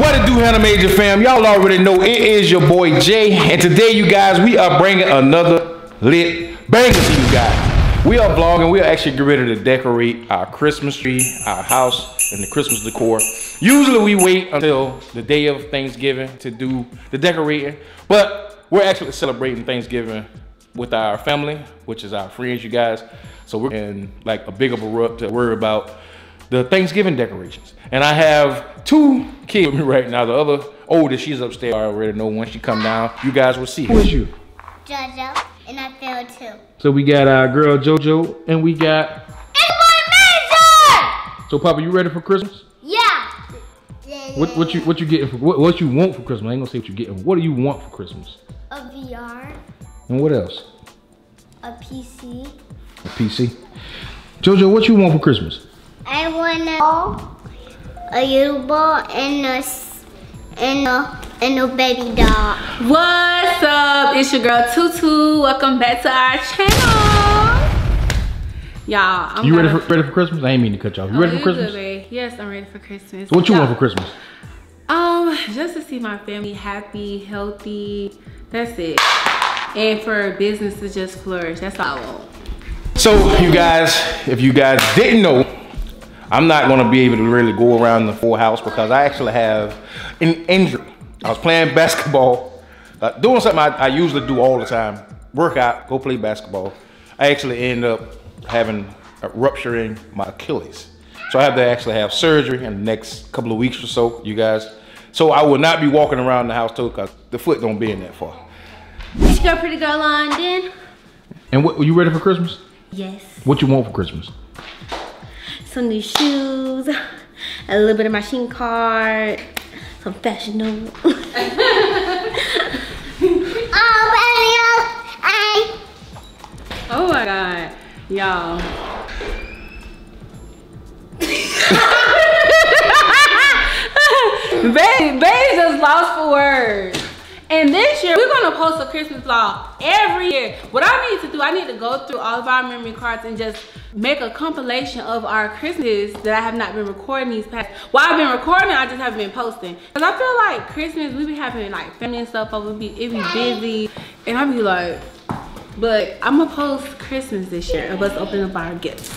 What it do, Hanna Major fam? Y'all already know it is your boy Jay, and today, you guys, we are bringing another lit banger to you guys. We are vlogging. We are actually getting ready to decorate our Christmas tree, our house, and the Christmas decor. Usually, we wait until the day of Thanksgiving to do the decorating, but we're actually celebrating Thanksgiving with our family, which is our friends, you guys. So we're in like a big of a rut to worry about the Thanksgiving decorations. And I have two kids with me right now. The other oldest, she's upstairs. I already know when she come down, you guys will see. Who is you? Jojo, and I feel too. So we got our girl JoJo, and we got. It's my major! So Papa, you ready for Christmas? Yeah. What what you what you getting for what, what you want for Christmas? I ain't gonna say what you getting. What do you want for Christmas? A VR, And what else? a PC. A PC. JoJo, what you want for Christmas? I want a ball, a little ball, and a s- and a and a baby doll. What's up? It's your girl Tutu. Welcome back to our channel. Y'all, I'm You ready for ready for Christmas? I ain't mean to cut you off. You Oh, ready for Christmas? good. Yes, I'm ready for Christmas. What you want for Christmas? Um, just to see my family happy, healthy. That's it. And for business to just flourish. That's all I want. So, you guys, if you guys didn't know, I'm not gonna be able to really go around the full house because I actually have an injury. I was playing basketball, uh, doing something I, I usually do all the time: work out, go play basketball. I actually end up having uh, rupturing my Achilles, so I have to actually have surgery in the next couple of weeks or so, you guys. So I will not be walking around the house too, cause the foot don't be in that far. It's your pretty girl London. And what? You ready for Christmas? Yes. What you want for Christmas? Some new shoes, a little bit of my Shein card, some fashion notes. Oh, oh, oh my god, y'all. babe, babe just lost for words. And this year, we're gonna post a Christmas vlog every year. What I need to do, I need to go through all of our memory cards and just make a compilation of our Christmases that I have not been recording these past. While I've been recording, I just haven't been posting. Cause I feel like Christmas, we be having like family and stuff, we be, it be busy. And I be like, but I'm gonna post Christmas this year of us opening up our gifts.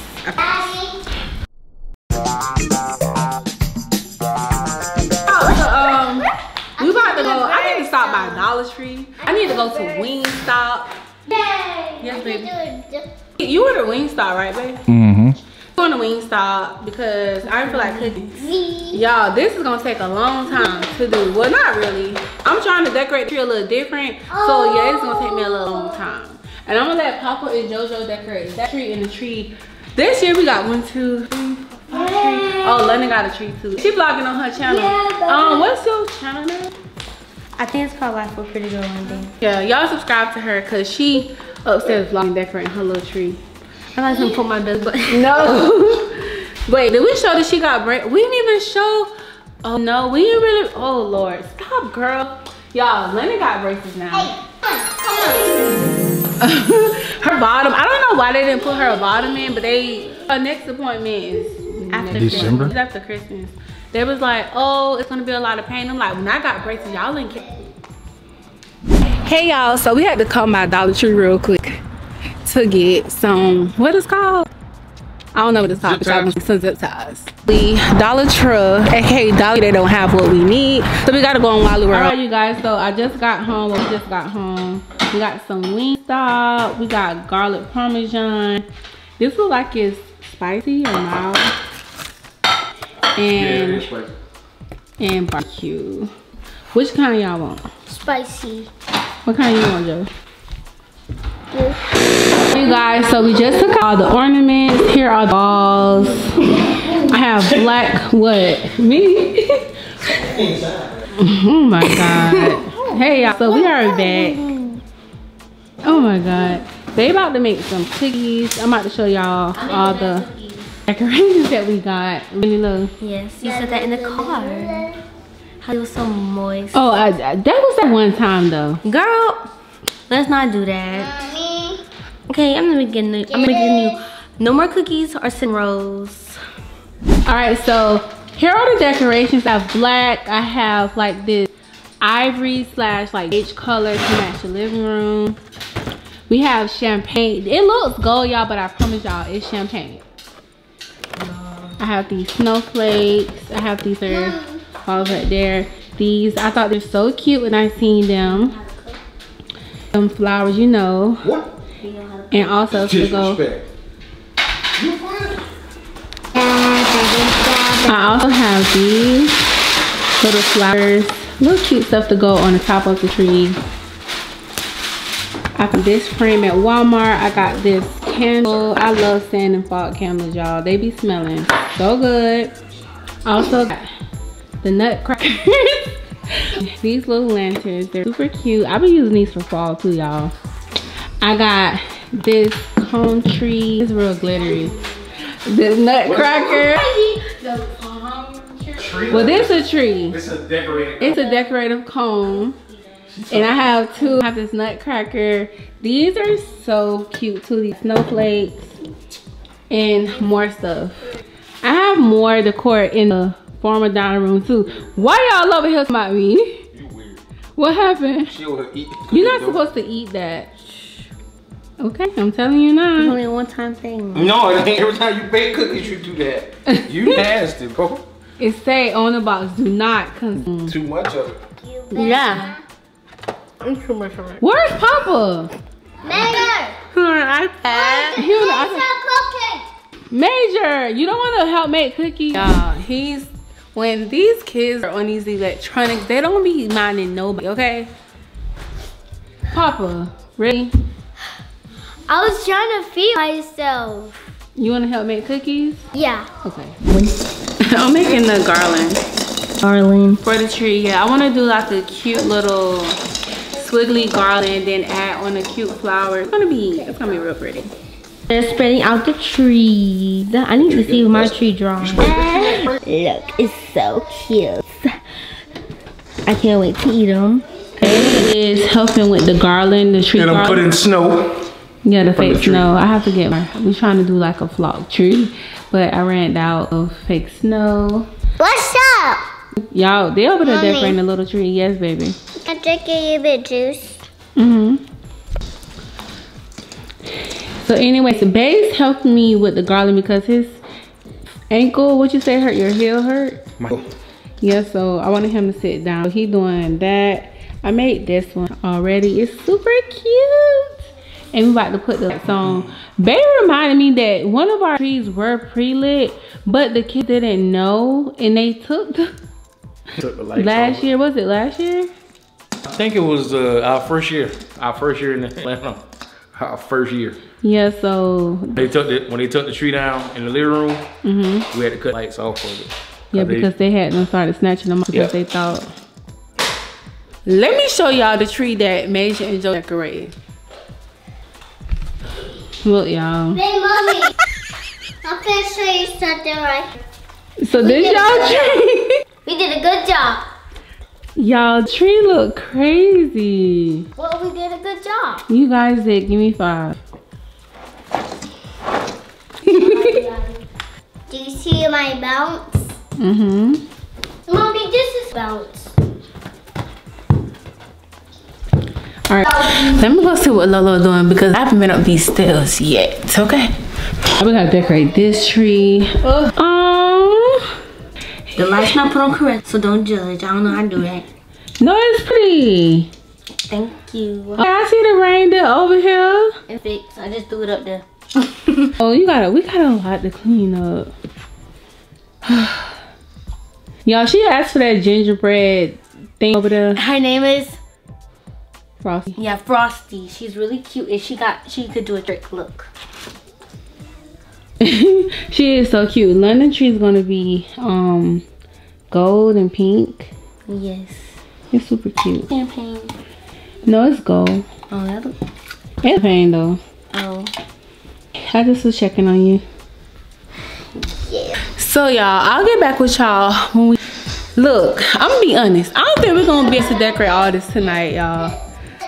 By Dollar Tree. I need to go to Wingstop. Yay! Yes, We baby. can do it. You Wingstop, right, babe? Mm-hmm. Going to Wingstop because I feel like cookies. Me. Y'all, this is gonna take a long time to do. Well, not really. I'm trying to decorate the tree a little different. So yeah, it's gonna take me a little long time. And I'm gonna let Papa and JoJo decorate that tree in the tree. This year we got one, two, three, four, five tree. Oh, London got a tree too. She vlogging on her channel. Yeah, um, what's your channel name? I think it's called Life with Pretty Girl London. Yeah, y'all subscribe to her because she upstairs vlogging decorating her little tree. I like to put my best butt. No. Wait, did we show that she got break? We didn't even show. Oh no, we didn't really. Oh lord, stop, girl. Y'all, Lenny got braces now. Come on. her bottom. I don't know why they didn't put her a bottom in, but they. Her next appointment is After December? It's after Christmas. They was like, oh, it's gonna be a lot of pain. I'm like, when I got braces, y'all didn't care. Hey y'all, so we had to come by Dollar Tree real quick to get some, what is called? I don't know what it's called, but y'all some zip ties. We Dollar Tree, aka Dollar, they don't have what we need, so we gotta go on Wally World. Alright, you guys, so I just got home. Well, we just got home. We got some Wingstop. We got garlic parmesan. This look like it's spicy or mild. And and barbecue. Which kind y'all want? Spicy. What kind you want, Joe? You guys, so we just took out all the ornaments. Here are the balls. I have black, what? Me? oh my God. Hey y'all, so we are back. Oh my God. They about to make some cookies. I'm about to show y'all all the decorations that we got. Really look. Yes, you said that in the car. How it was so moist. Oh, I, I- that was that one time though. Girl, let's not do that. Mommy. Okay, I'm gonna get I'm gonna give you no more cookies or cinnamon rolls. All right, so Here are the decorations. I have black. I have like this ivory slash like beige color to match the living room. We have champagne. It looks gold, y'all, but I promise y'all, it's champagne. I have these snowflakes. I have these are all right there. These, I thought they're so cute when I seen them. Some flowers, you know. What? And also to go. I also have these little flowers, little cute stuff to go on the top of the tree. I got this frame at Walmart. I got this candle. I love sand and fog candles, y'all. They be smelling so good. Also got the nutcrackers. these little lanterns, they're super cute. I've been using these for fall too, y'all. I got this cone tree. It's real glittery. This nutcracker. Well, this is a tree. It's a decorated. It's a decorative cone. And I have two. I have this nutcracker. These are so cute too. These snowflakes and more stuff. I have more decor in the former dining room too. Why y'all over here about me? You weird. What happened? She eat. You're not supposed to eat that. Okay, I'm telling you now. It's Only a one-time thing. No, every time you bake cookies, you do that. You nasty, bro. It say on the box, do not consume. Too much of it. Yeah. I'm too much of it. Where's Papa? Mayor! iPad. He on the iPad. Cooking! Major, you don't want to help make cookies? Yeah, he's when these kids are on these electronics, they don't be minding nobody, okay? Papa, ready? I was trying to feed myself. You want to help make cookies? Yeah. Okay. I'm making the garland Garland. for the tree. Yeah, I want to do like a cute little squiggly garland, then add on a cute flower. It's gonna be, it's gonna be real pretty. They're spreading out the trees. I need to see my tree drawing. Look, it's so cute. I can't wait to eat them. Is helping with the garland, the tree And I'm garland. putting snow. Yeah, the From the fake snow. I have to get my. we're trying to do like a flock tree, but I ran out of fake snow. What's up? Y'all, they over there Mommy. decorating the little tree. Yes, baby. I'm drinking a bit juice. Mhm. So, anyways, the base helped me with the garland because his ankle, what you say, hurt your heel hurt. My- Yeah, so I wanted him to sit down. He doing that. I made this one already. It's super cute. And we about to put the lights on. Baby reminded me that one of our trees were pre-lit, but the kids didn't know and they took the Took the lights last off. year. Was it last year? I think it was uh, our first year. Our first year in Atlanta. Our first year. Yeah, so They took the when they took the tree down in the living room. mm -hmm. We had to cut lights off of it. yeah, because they had them started snatching them up because Yeah. they thought. Let me show y'all the tree that Major and Joe decorated. Look, y'all. Hey, mommy. I'm gonna show you something right here. So this y'all tree. We did a good job. Y'all tree look crazy. Well, we did a good job. You guys did. Give me five. See my bounce? mm-hmm. Mommy, this is bounce. All right. Let me go see what Lolo doing because I haven't been up these stairs yet. Okay. We gotta decorate this tree. Oh. The light's not put on correct, so don't judge. I don't know how to do that. No, it's pretty. Thank you. I see the reindeer over here. It fixed. I just threw it up there. Oh, you gotta. We got a lot to clean up. Y'all, she asked for that gingerbread thing over there. Her name is Frosty. yeah Frosty. She's really cute, and she got she could do a trick. Look. she is so cute. London tree is gonna be um gold and pink. Yes. It's super cute. Champagne. No, it's gold. Oh, that look. It's pain though. Oh. I just was checking on you. Yeah. So y'all, I'll get back with y'all when we look. I'm gonna be honest. I don't think we're gonna be able to decorate all this tonight, y'all.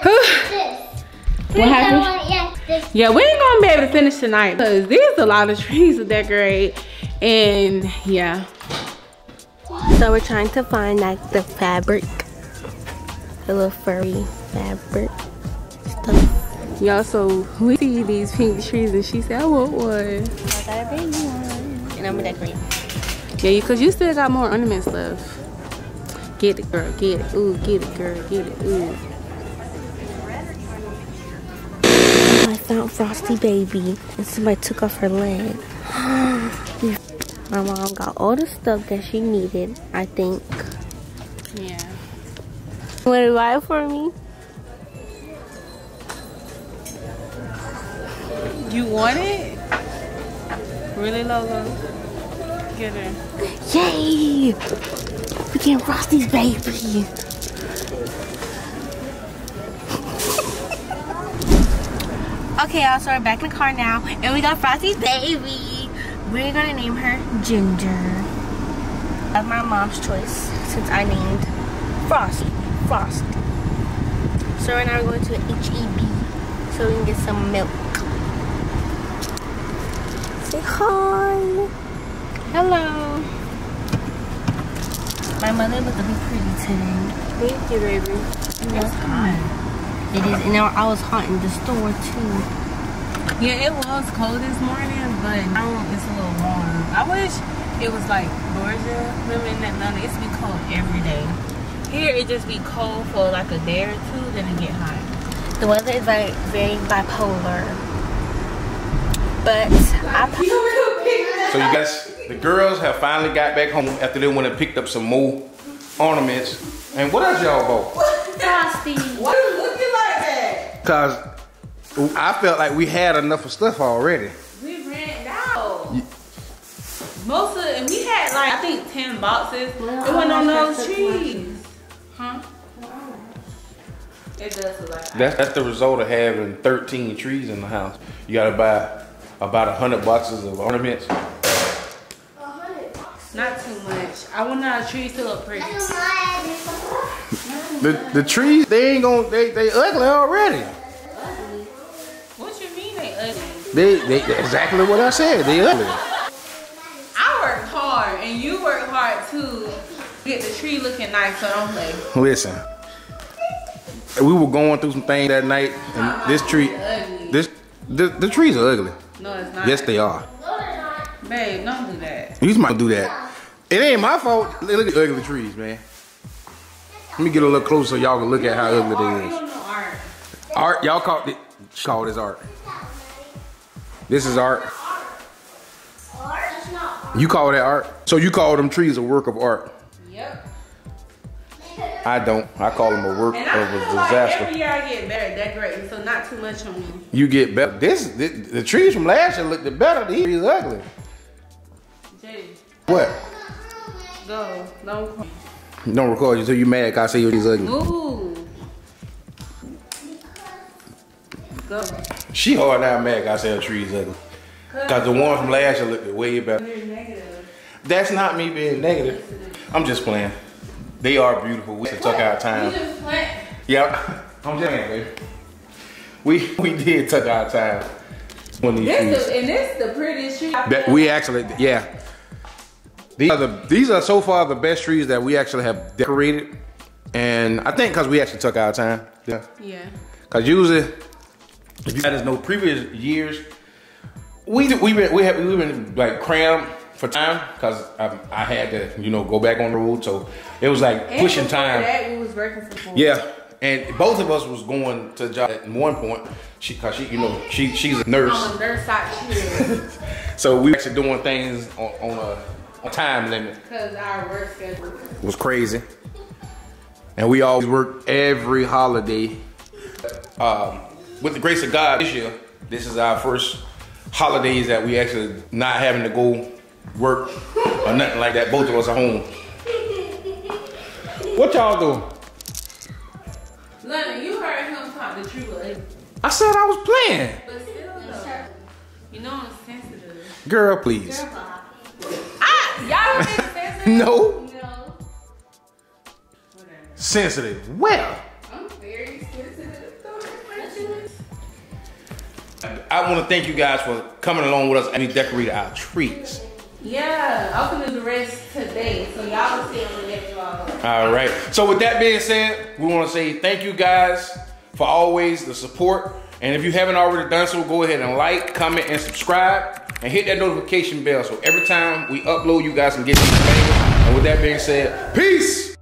This. what happened? Yeah. Yeah, we ain't gonna be able to finish tonight because there's a lot of trees to decorate, and yeah. So we're trying to find like the fabric, the little furry fabric stuff. Y'all, so we see these pink trees and she said, I want one. I And I'm gonna decorate. Yeah, because you still got more ornaments left. Get it, girl. Get it. Ooh, get it, girl. Get it. Ooh. I found Frosty Baby and somebody took off her leg. My mom got all the stuff that she needed, I think. Yeah. Want to buy it for me? You want it? Really, Lola? Get her. Yay! We getting Frosty's baby. okay, y'all, so we're back in the car now, and we got Frosty's baby. We're gonna name her Ginger. Of my mom's choice, since I named Frosty. Frost. So right now we're going to HEB, so we can get some milk. Say hi. Hello. My mother looked really pretty today. Thank you, baby. It's hot. It is, and now I was hot in the store too. Yeah, it was cold this morning, but now it's a little warm. I wish it was like Georgia. Remember in Atlanta, it used to be cold every day. Here, it just be cold for like a day or two, then it get hot. The weather is like very bipolar. But I, So you guys, the girls have finally got back home after they went and picked up some more ornaments. And what else y'all bought? Frosty. Why are you looking like that? Cause I felt like we had enough of stuff already. We ran out. Most of and we had like I think ten boxes. it went on those trees. Huh? It does look like That's that's the result of having 13 trees in the house. You gotta buy about a hundred boxes of ornaments. A hundred. not too much. I want our trees to look pretty. The the trees they ain't gonna they they ugly already. What you mean they ugly? They they exactly what I said. They ugly. I worked hard and you worked hard too. Get the tree looking nice, so don't play. Listen, we were going through some things that night, and this tree, Ugly. this the, the trees are ugly. No, it's not. Yes, they are. Babe, don't do that. You might do that. It ain't my fault. Look at the ugly trees, man. Let me get a little closer so y'all can look at how ugly I they is. art. Art, y'all call it, call this art. This is art. You call that art? So you call them trees a work of art? Yep. I don't. I call them a work of a feel like disaster. every year I get better at decorating, so not too much on me. You get better. This, the, the trees from last year looked better. These trees ugly. Jay, What? go. Don't cry. Don't record you till you mad 'cause I say these ugly. Move. Go. She hard now mad 'cause I say her trees ugly. Cause the one from last year looked way better. That's not me being negative. I'm just playing. They are beautiful. We took our You time. just plant. Yep. I'm just saying, baby. We we did took our time. One of these This trees. is, and this the prettiest tree. That we actually, yeah. These are the these are so far the best trees that we actually have decorated, and I think because we actually took our time. Yeah. Yeah. Because usually, if you guys know previous years, we we been we have we been like crammed for time because I, I had to you know go back on the road, so it was like And pushing time. That was working. Yeah, and both of us was going to job at one point. She, cause she, you know, she she's a nurse, On the nurse side here, so we actually doing things on, on a on time limit. because our work schedule. Was crazy, and we always worked every holiday. Um, with the grace of God, this year, this is our first holidays that we actually not having to go work or nothing like that. Both of us are home. What y'all doing? London, you heard him talk the truth, like, I said I was playing. but still though, you know I'm sensitive. Girl, please. Ah, y'all don't think sensitive? No. No. Whatever. Sensitive. Well, I'm very sensitive. I want to thank you guys for coming along with us and we decorated our trees. Yeah, I'm gonna do the rest today, so y'all will see on the next vlog. All right. So with that being said, we want to say thank you guys for always the support. And if you haven't already done so, go ahead and like, comment, and subscribe, and hit that notification bell so every time we upload, you guys can get these bangers. And with that being said, peace.